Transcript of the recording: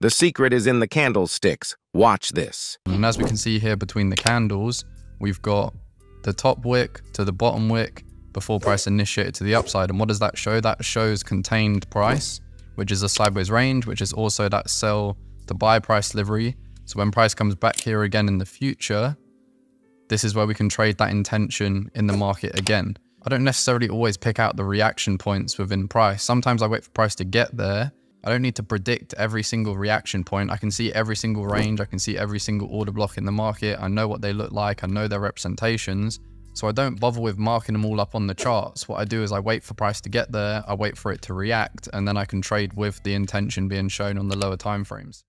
The secret is in the candlesticks. Watch this. And as we can see here between the candles, we've got the top wick to the bottom wick before price initiated to the upside. And what does that show? That shows contained price, which is a sideways range, which is also that sell to buy price delivery. So when price comes back here again in the future, this is where we can trade that intention in the market again. I don't necessarily always pick out the reaction points within price. Sometimes I wait for price to get there I don't need to predict every single reaction point. I can see every single range. I can see every single order block in the market. I know what they look like. I know their representations. So I don't bother with marking them all up on the charts. What I do is I wait for price to get there. I wait for it to react and then I can trade with the intention being shown on the lower time frames.